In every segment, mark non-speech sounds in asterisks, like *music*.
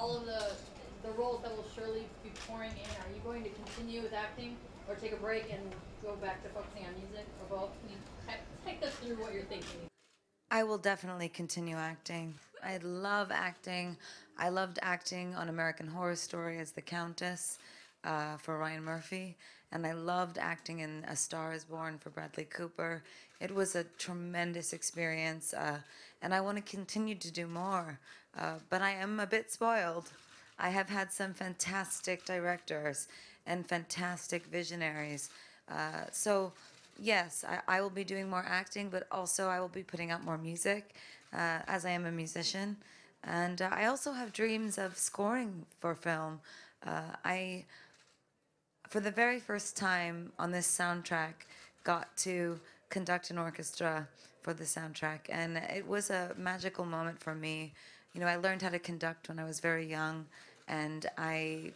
all of the the roles that will surely be pouring in, are you going to continue with acting or take a break and go back to focusing on music or both? Can you take us through what you're thinking? I will definitely continue acting. I love acting. I loved acting on American Horror Story as the Countess uh, for Ryan Murphy, and I loved acting in A Star Is Born for Bradley Cooper. It was a tremendous experience, uh, and I want to continue to do more. Uh, but I am a bit spoiled. I have had some fantastic directors and fantastic visionaries. Uh, so, yes, I, I, will be doing more acting, but also I will be putting out more music uh, as I am a musician. And uh, I also have dreams of scoring for film. Uh, I, for the very first time on this soundtrack, got to conduct an orchestra for the soundtrack. And it was a magical moment for me. You know, I learned how to conduct when I was very young and I,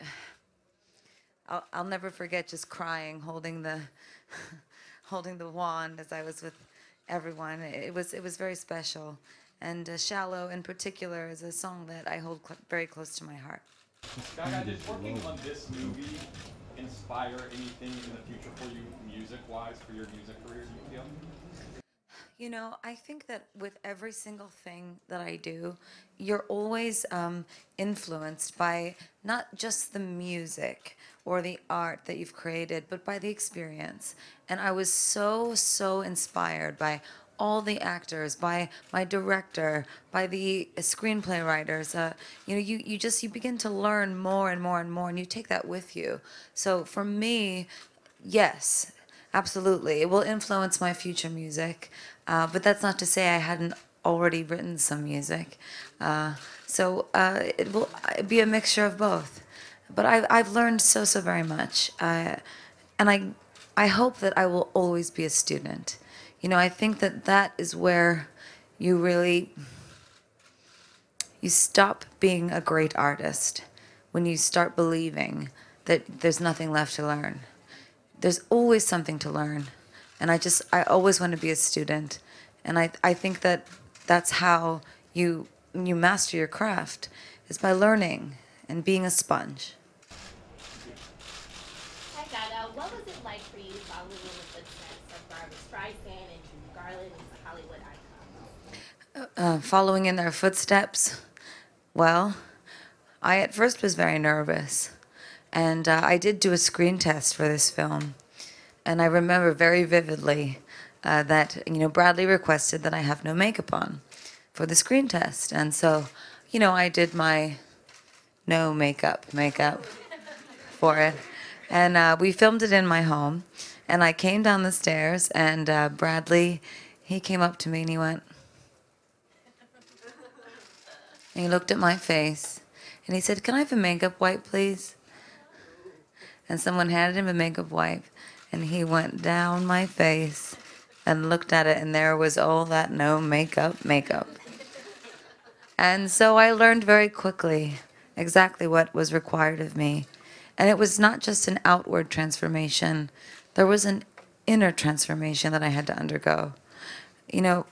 *sighs* I'll, I'll never forget just crying, holding the, *laughs* holding the wand as I was with everyone. It was it was very special, and uh, "Shallow" in particular is a song that I hold cl very close to my heart. Gaga, did working on this movie inspire anything in the future for you, music-wise, for your music career? Do You feel? You know, I think that with every single thing that I do, you're always um, influenced by not just the music or the art that you've created, but by the experience. And I was so, so inspired by all the actors, by my director, by the screenplay writers. Uh, you know, you, you just, you begin to learn more and more and more, and you take that with you. So for me, yes, absolutely. It will influence my future music. Uh, but that's not to say I hadn't already written some music. Uh, so uh, it will be a mixture of both. But I, I've learned so, so very much. Uh, and I, I hope that I will always be a student. You know, I think that that is where you really, you stop being a great artist when you start believing that there's nothing left to learn. There's always something to learn. And I just, I always want to be a student. And I, I think that that's how you, you master your craft, is by learning and being a sponge. Hi, Gaga. What was it like for you following in the footsteps of Barbra Streisand Uh, following in their footsteps? Well, I at first was very nervous. And uh, I did do a screen test for this film. And I remember very vividly uh, that, you know, Bradley requested that I have no makeup on for the screen test. And so, you know, I did my no makeup makeup for it. And uh, we filmed it in my home. And I came down the stairs, and uh, Bradley, he came up to me and he went, and he looked at my face, and he said, Can I have a makeup wipe, please? And someone handed him a makeup wipe and he went down my face and looked at it, and there was all that no makeup, makeup. And so I learned very quickly exactly what was required of me. And it was not just an outward transformation, there was an inner transformation that I had to undergo. You know,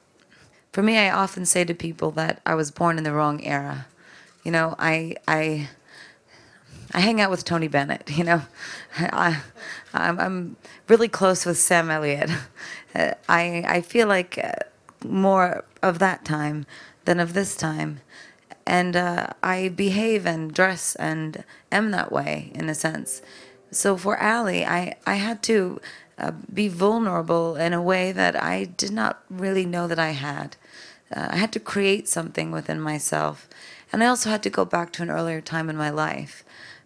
for me, I often say to people that I was born in the wrong era. You know, I, I, I hang out with Tony Bennett, *laughs* you know. I, I'm, I'm really close with Sam Elliott. Uh, I, I feel like uh, more of that time than of this time. And uh, I behave and dress and am that way, in a sense. So for Ali, I, I had to uh, be vulnerable in a way that I did not really know that I had. Uh, I had to create something within myself. And I also had to go back to an earlier time in my life.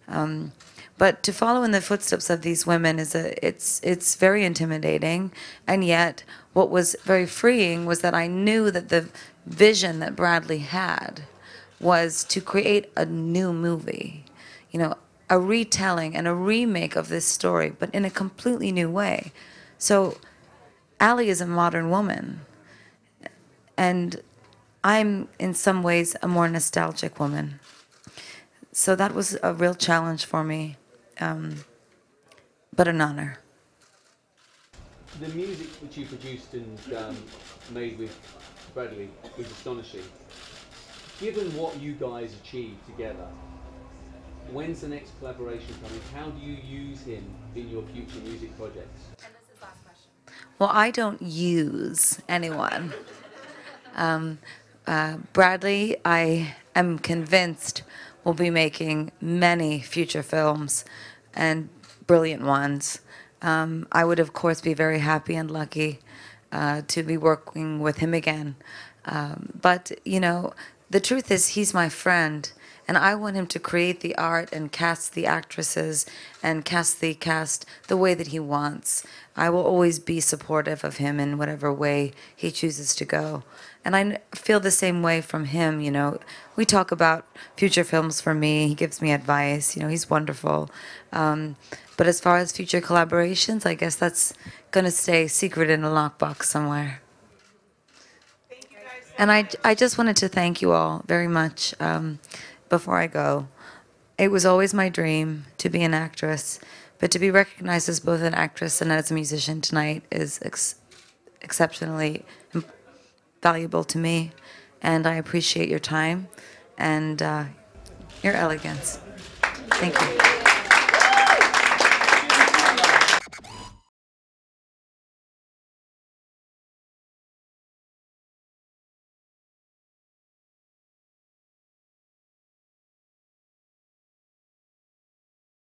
Um, but to follow in the footsteps of these women is a it's it's very intimidating, and yet what was very freeing was that I knew that the vision that Bradley had was to create a new movie, you know, a retelling and a remake of this story, but in a completely new way. So, Ali is a modern woman, and I'm in some ways a more nostalgic woman so that was a real challenge for me, um, but an honor. The music which you produced and um, made with Bradley was astonishing. given what you guys achieved together, when's the next collaboration coming? How do you use him in your future music projects? And this is the last question. Well, I don't use anyone. Um, uh, Bradley, I am convinced, will be making many future films and brilliant ones. Um, I would, of course, be very happy and lucky uh, to be working with him again. Um, but, you know, the truth is, he's my friend, and I want him to create the art and cast the actresses and cast the cast the way that he wants. I will always be supportive of him in whatever way he chooses to go. And I feel the same way from him, you know. We talk about future films for me, he gives me advice, you know, he's wonderful. Um, but as far as future collaborations, I guess that's going to stay secret in a lockbox somewhere. And I, I just wanted to thank you all very much um, before I go. It was always my dream to be an actress, but to be recognized as both an actress and as a musician tonight is ex- exceptionally valuable to me. And I appreciate your time and uh, your elegance. Thank you.